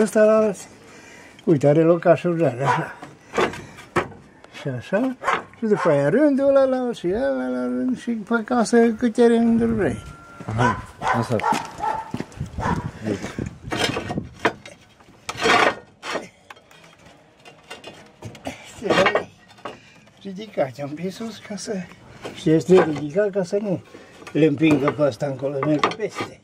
Ăsta la... Uite, are locașul de așa. Da. Și așa. Și după aia rândul ăla la și ăla la rând și pe casă câte rânduri vrei. Aha, asta. Ridicați am pe sus ca să... Și este ridicat ca să nu le împingă pe ăsta încolo, merg peste.